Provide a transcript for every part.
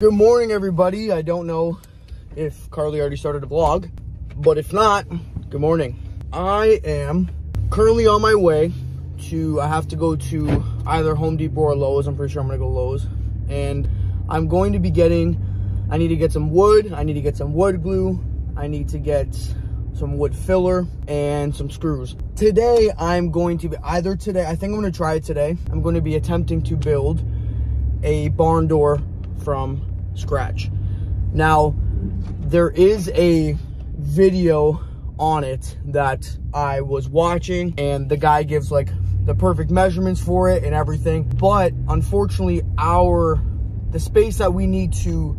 Good morning, everybody. I don't know if Karlee already started a vlog, but if not, good morning. I am currently on my way to, I have to go to either Home Depot or Lowe's. I'm pretty sure I'm gonna go Lowe's. And I'm going to be getting, I need to get some wood. I need to get some wood glue. I need to get some wood filler and some screws. Today, I'm going to be, either today, I think I'm gonna try it today. I'm going to be attempting to build a barn door from scratch. Now, there is a video on it that I was watching and the guy gives like the perfect measurements for it and everything. But unfortunately, our, the space that we need to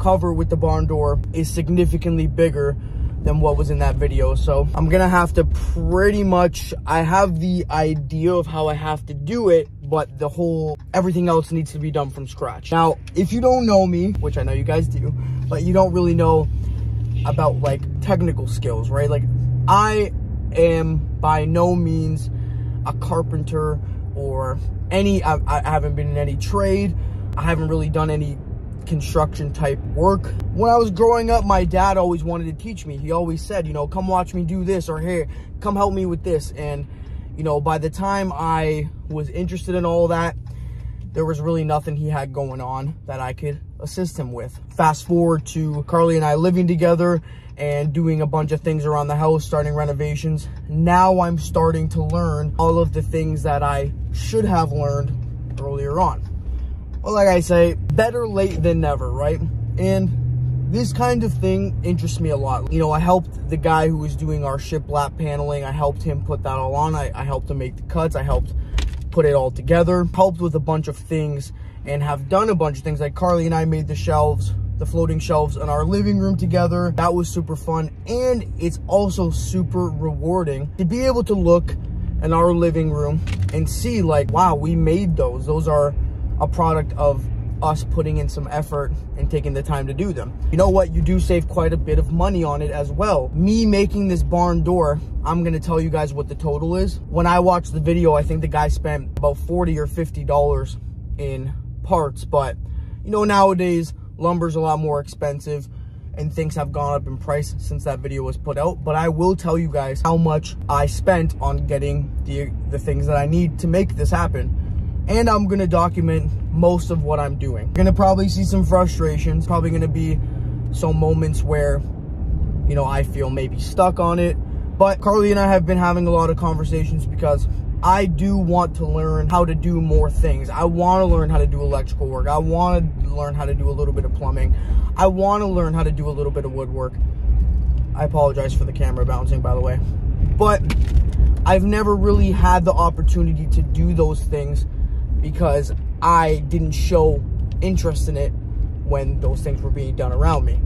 cover with the barn door is significantly bigger than what was in that video. So I'm gonna have to pretty much, I have the idea of how I have to do it, but the whole, everything else needs to be done from scratch. Now, if you don't know me, which I know you guys do, but you don't really know about like technical skills, right? Like I am by no means a carpenter or any, I, I haven't been in any trade. I haven't really done any construction type work. When I was growing up, my dad always wanted to teach me. He always said, you know, come watch me do this or here, come help me with this. And, you know, by the time I was interested in all that, there was really nothing he had going on that I could assist him with. Fast forward to Karlee and I living together and doing a bunch of things around the house, starting renovations. Now I'm starting to learn all of the things that I should have learned earlier on. Well, like I say, better late than never, right? And this kind of thing interests me a lot. You know, I helped the guy who was doing our shiplap paneling. I helped him put that all on. I, I helped him make the cuts. I helped put it all together. Helped with a bunch of things and have done a bunch of things. Like Karlee and I made the shelves, the floating shelves in our living room together. That was super fun. And it's also super rewarding to be able to look in our living room and see like, wow, we made those. Those are a product of us putting in some effort and taking the time to do them. You know what? You do save quite a bit of money on it as well. Me making this barn door, I'm to tell you guys what the total is. When I watched the video, I think the guy spent about 40 or $50 in parts. But, you know, nowadays, lumber's a lot more expensive and things have gone up in price since that video was put out. But I will tell you guys how much I spent on getting the, the things that I need to make this happen and I'm gonna document most of what I'm doing. You're gonna probably see some frustrations, probably gonna be some moments where, you know, I feel maybe stuck on it. But Karlee and I have been having a lot of conversations because I do want to learn how to do more things. I want to learn how to do electrical work. I want to learn how to do a little bit of plumbing. I want to learn how to do a little bit of woodwork. I apologize for the camera bouncing, by the way. But I've never really had the opportunity to do those things because I didn't show interest in it when those things were being done around me.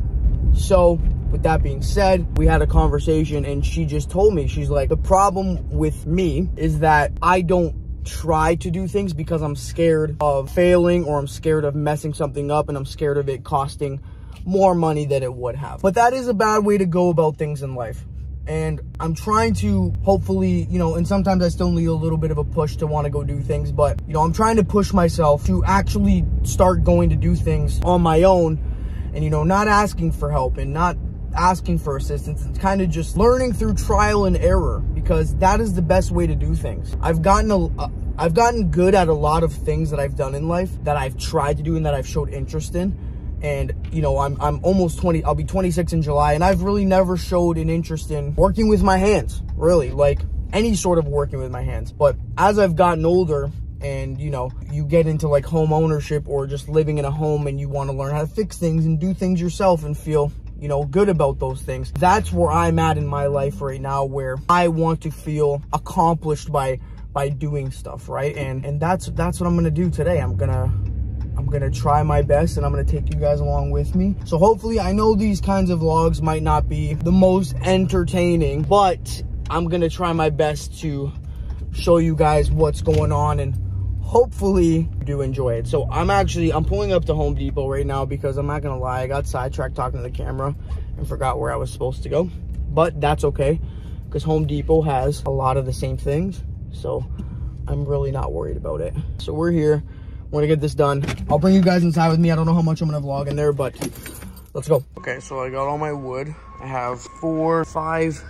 So, with that being said, we had a conversation and she just told me, she's like, the problem with me is that I don't try to do things because I'm scared of failing or I'm scared of messing something up and I'm scared of it costing more money than it would have. But that is a bad way to go about things in life and I'm trying to hopefully, you know, and sometimes I still need a little bit of a push to want to go do things, but, you know, I'm trying to push myself to actually start going to do things on my own and, you know, not asking for help and not asking for assistance. It's kind of just learning through trial and error because that is the best way to do things. I've gotten a, uh, I've gotten good at a lot of things that I've done in life that I've tried to do and that I've showed interest in and you know i'm i'm almost 20 i'll be 26 in july and i've really never showed an interest in working with my hands really like any sort of working with my hands. But as i've gotten older and you know you get into like home ownership or just living in a home and you want to learn how to fix things and do things yourself and feel you know good about those things that's where i'm at in my life right now where i want to feel accomplished by by doing stuff right? And and that's that's what i'm gonna do today. I'm gonna I'm gonna try my best and I'm gonna take you guys along with me. So hopefully, I know these kinds of vlogs might not be the most entertaining, but I'm gonna try my best to show you guys what's going on and hopefully you do enjoy it. So I'm actually, I'm pulling up to Home Depot right now because I'm not gonna lie, I got sidetracked talking to the camera and forgot where I was supposed to go. But that's okay, because Home Depot has a lot of the same things. So I'm really not worried about it. So we're here gonna get this done. I'll bring you guys inside with me. I don't know how much I'm gonna vlog in there, but let's go. Okay, so I got all my wood. I have four, five,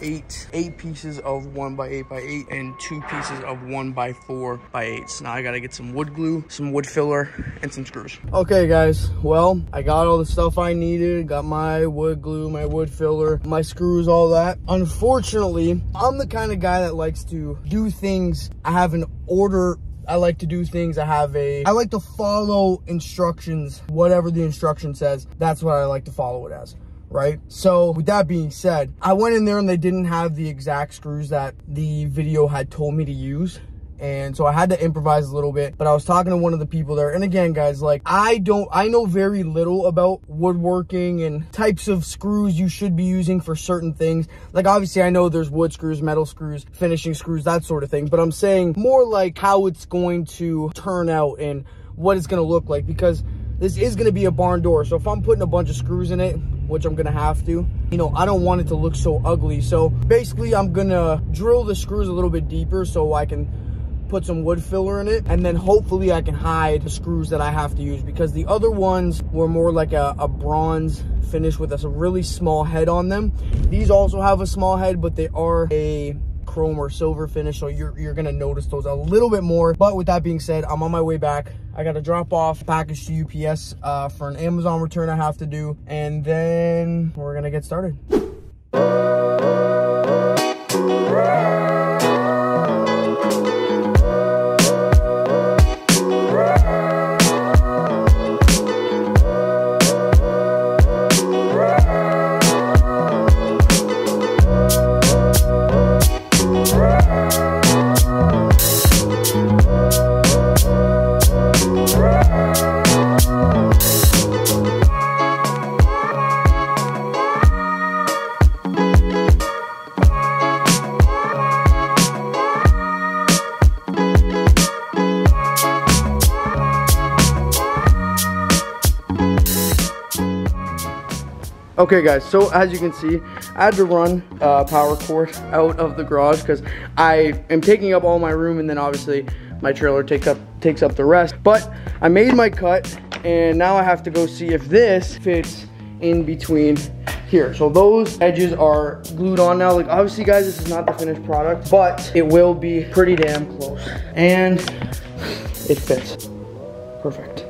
eight, eight pieces of one by eight by eight and two pieces of one by four by eights. Now I gotta get some wood glue, some wood filler, and some screws. Okay guys, well, I got all the stuff I needed. Got my wood glue, my wood filler, my screws, all that. Unfortunately, I'm the kind of guy that likes to do things. I have an order I like to do things. I have a, I like to follow instructions, whatever the instruction says. That's what I like to follow it as right? So with that being said, I went in there and they didn't have the exact screws that the video had told me to use. And so I had to improvise a little bit, but I was talking to one of the people there. And again, guys, like I don't, I know very little about woodworking and types of screws you should be using for certain things. Like obviously I know there's wood screws, metal screws, finishing screws, that sort of thing. But I'm saying more like how it's going to turn out and what it's going to look like because this is going to be a barn door. So if I'm putting a bunch of screws in it, which I'm gonna have to. You know, I don't want it to look so ugly. So basically I'm gonna drill the screws a little bit deeper so I can put some wood filler in it and then hopefully I can hide the screws that I have to use because the other ones were more like a, a bronze finish with a really small head on them. These also have a small head, but they are a chrome or silver finish. So you're, you're gonna notice those a little bit more. But with that being said, I'm on my way back. I got to drop off package to UPS uh, for an Amazon return I have to do. And then we're gonna get started. Okay guys, so as you can see, I had to run uh, power cord out of the garage because I am taking up all my room and then obviously my trailer takes up takes up the rest. But I made my cut and now I have to go see if this fits in between here. So those edges are glued on now. Like obviously guys, this is not the finished product, but it will be pretty damn close. And it fits. Perfect.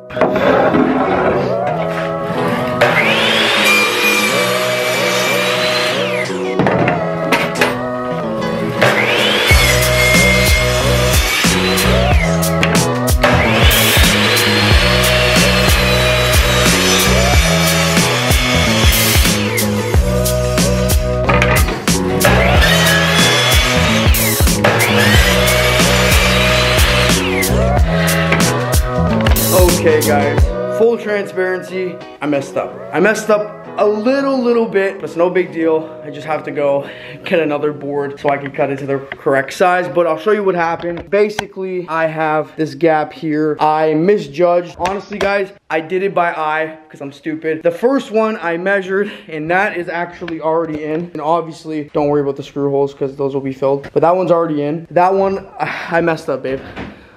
Transparency, I messed up. I messed up a little, little bit, but it's no big deal. I just have to go get another board so I can cut it to the correct size, but I'll show you what happened. Basically, I have this gap here. I misjudged. Honestly, guys, I did it by eye because I'm stupid. The first one I measured, and that is actually already in. And obviously, don't worry about the screw holes because those will be filled, but that one's already in. That one, I messed up, babe,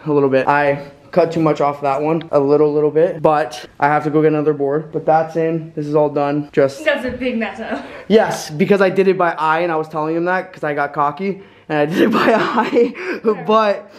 a little bit. I cut too much off that one a little little bit but i have to go get another board. But that's in. This is all done. Just that's a big mess up yes because i did it by eye and i was telling him that because i got cocky and i did it by eye. But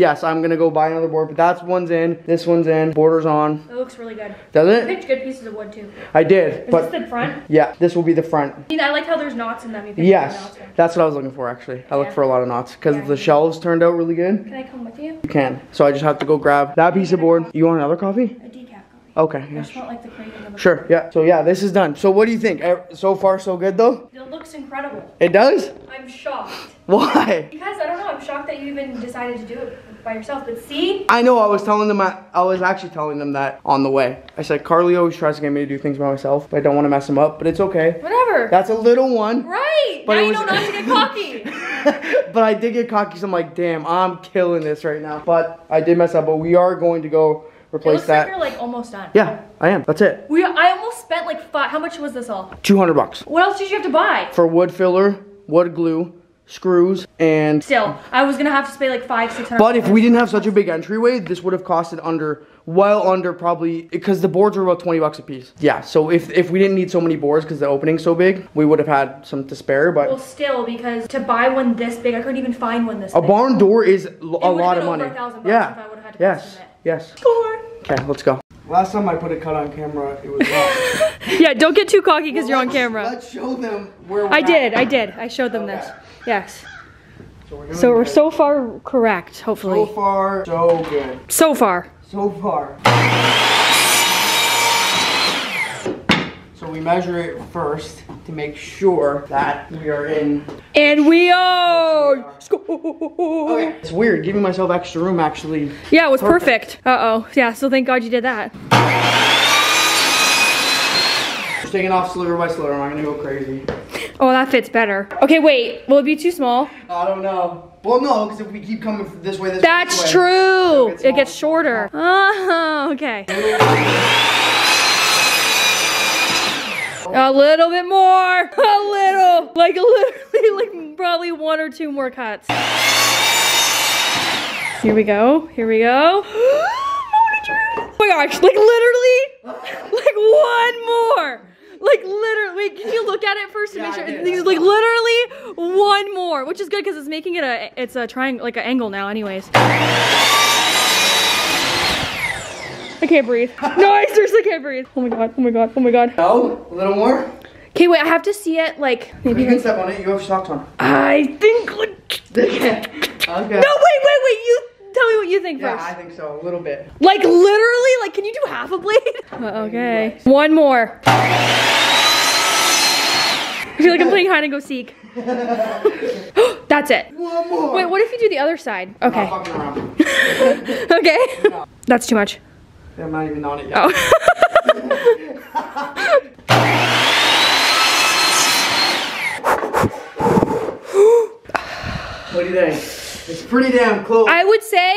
yes i'm gonna go buy another board but that's one's in this one's in borders on. It looks really good. Doesn't it? You picked good pieces of wood too. I did is but this the front? Yeah this will be the front. I like how there's knots in them. You yes that's what i was looking for actually. I yeah. look for a lot of knots because yeah. the shelves turned out really good. Can i come with you? You can. So i just have to go grab that piece of board. You want another coffee? A decaf coffee. Okay yeah. I like the crate the sure yeah. So yeah this is done. So what do you think? So far so good though? It looks incredible. It does? I'm shocked. Why? Because i don't know i'm shocked that you even decided to do it by yourself, but see? I know, I was telling them, I, I was actually telling them that on the way. I said, Karlee always tries to get me to do things by myself, but I don't want to mess him up, but it's okay. Whatever. That's a little one. Right. But now you know not to get cocky. but I did get cocky, so I'm like, damn, I'm killing this right now. But I did mess up, but we are going to go replace it looks that. Like you're like almost done. Yeah, I am. That's it. We I almost spent like five. How much was this all? 200 bucks. What else did you have to buy? For wood filler, wood glue, screws, and Still, I was gonna have to pay like five, six hundred. but if we didn't have such a big entryway, this would have costed under, well under probably, because the boards were about 20 bucks a piece. Yeah, so if, if we didn't need so many boards because the opening's so big, we would have had some to spare, but well, still because to buy one this big, I couldn't even find one this a big. barn door is a lot of money. a thousand bucks yeah. if I would've had to yes. Yes. Okay, let's go. Last time I put a cut on camera, it was wrong. Yeah, don't get too cocky because you're on camera. Let's show them where we're I at. did, I did. I showed them Okay. this. Yes. So we're, So we're so far correct, hopefully. So far, so good. So far. So far. So we measure it first to make sure that we are in. And we are. Okay. It's weird giving myself extra room actually. Yeah, it was Perfect. perfect. Uh oh. Yeah, so thank God you did that. Just taking off slither by slither. I'm not gonna go crazy. Oh, that fits better. Okay, wait. Will it be too small? I don't know. Well, no, because if we keep coming this way, this way, That's way, true. it gets It gets shorter. Oh, okay. A little bit more. A little. Like literally, like probably one or two more cuts. Here we go. Here we go. oh my gosh, like literally, like one more. Like literally, wait, can you look at it first to Yeah, make sure? These like literally one more, which is good because it's making it a it's a triangle like an angle now, anyways. I can't breathe. No, I seriously can't breathe. Oh my god, oh my god, oh my god. No, a little more. Okay, wait, I have to see it like maybe You can step on it. You have socks on. I think like okay. No, wait, wait, wait, you tell me what you think Yeah, first. I think so. A little bit. Like literally, like can you do half a blade? Okay. One more. I feel like I'm playing hide and go seek. That's it. One more. Wait, what if you do the other side? Okay. Not fucking around. Okay. That's too much. I'm not even on it yet. Oh. What do you think? It's pretty damn close. I would say,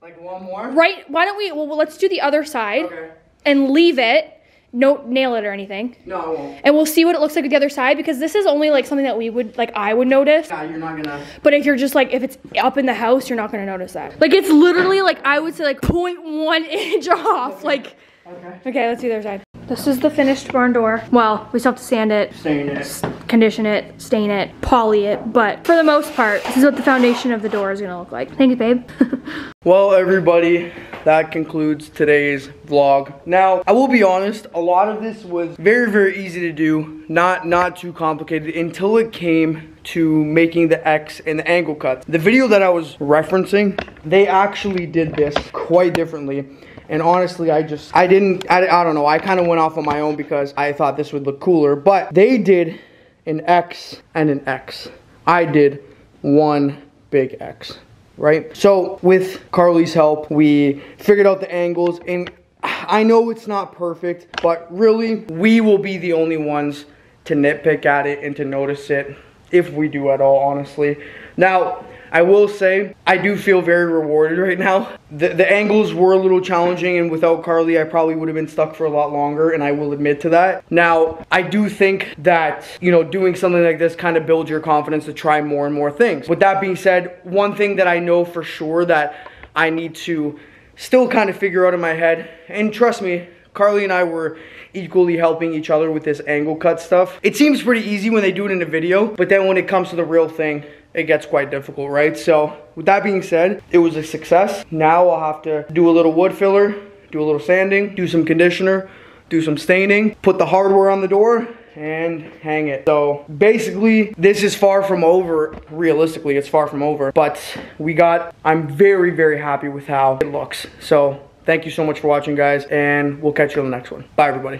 like one more. right, why don't we, well, let's do the other side Okay. and leave it. No, nail it or anything. No, I won't. And we'll see what it looks like with the other side because this is only like something that we would, like I would notice. Yeah, you're not gonna. But if you're just like, if it's up in the house, you're not gonna notice that. Like it's literally like, I would say like 0.1 inch off. Like, Okay. okay, let's do the other side. This is the finished barn door. Well, we still have to sand it, Stain it. condition it, stain it, poly it. But for the most part, this is what the foundation of the door is gonna look like. Thank you, babe. Well, everybody, that concludes today's vlog. Now, I will be honest, a lot of this was very, very easy to do, not not too complicated until it came to making the X and the angle cuts. The video that I was referencing, they actually did this quite differently. And honestly, I just, I didn't, I, I don't know, I kind of went off on my own because I thought this would look cooler. But they did an X and an X. I did one big X right? So with Karlee's help, we figured out the angles and I know it's not perfect, but really we will be the only ones to nitpick at it and to notice it if we do at all, honestly. Now, I will say, I do feel very rewarded right now. The, the angles were a little challenging and without Karlee, I probably would have been stuck for a lot longer and I will admit to that. Now, I do think that, you know, doing something like this kind of builds your confidence to try more and more things. With that being said, one thing that I know for sure that I need to still kind of figure out in my head, and trust me, Karlee and I were equally helping each other with this angle cut stuff. It seems pretty easy when they do it in a video, but then when it comes to the real thing, it gets quite difficult, right? So with that being said, it was a success. Now I'll have to do a little wood filler, do a little sanding, do some conditioner, do some staining, put the hardware on the door, and hang it. So basically, this is far from over. Realistically, it's far from over. But we got, I'm very, very happy with how it looks. So thank you so much for watching, guys, and we'll catch you on the next one. Bye, everybody.